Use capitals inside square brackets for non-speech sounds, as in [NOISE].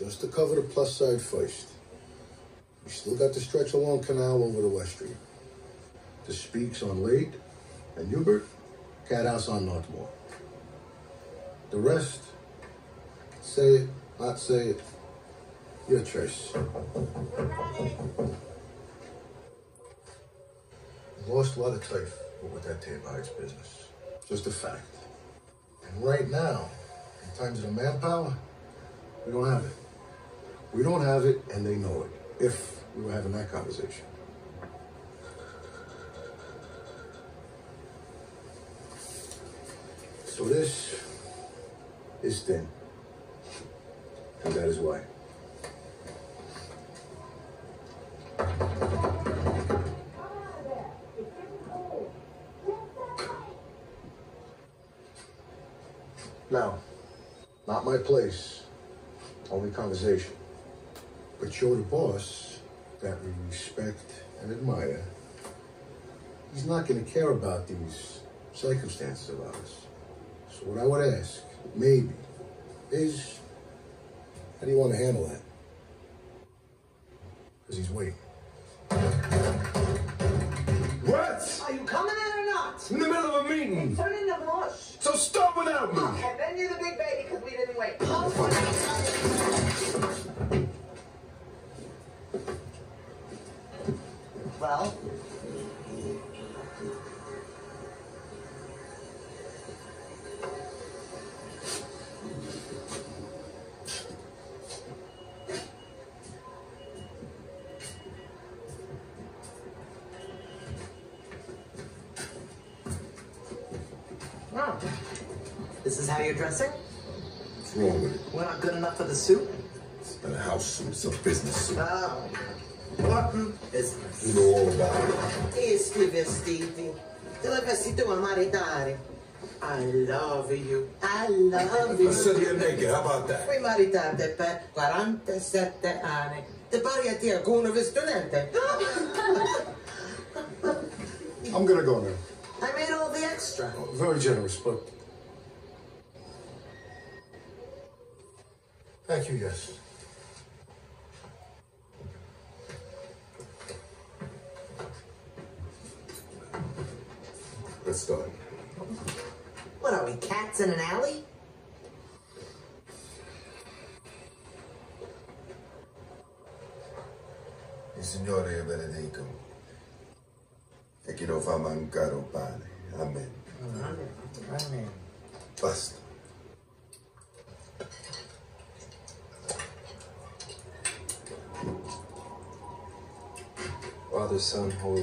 just to cover the plus side first. We still got the stretch along Canal over to West Street. The Speaks on Lake and Hubert, Cat House on North Moore. The rest, say it, not say it, your choice. Lost a lot of turf with that Tabor Heights business. Just a fact. And right now, in terms of manpower, we don't have it. We don't have it, and they know it. If we were having that conversation. So this is thin. And that is why. Now, not my place, only conversation. But show the boss that we respect and admire. He's not going to care about these circumstances of ours. So, what I would ask, maybe, is how do you want to handle that? Because he's waiting. What? Are you coming in or not? In the middle of a meeting. Turn in the bush. So stop without me. And then you're the Well, oh. This is how you're dressing? What's wrong with it? We're not good enough for the suit? It's a house suit, it's a business suit. Oh. Important business. You know all about it. Sti vestiti? Te li vesti tu a maritare? I love you. I love you. you're naked, how about that? Fui maritate per 47 anni. Ti pari a te con una? [LAUGHS] I'm to go now. I made all the extra. Oh, very generous, but. Thank you, yes. Let's start. What are we, cats in an alley? Il Signore benedico. E chi non fa mancare oh, un pane. Amen. Amen. Basta. Father, Son, Holy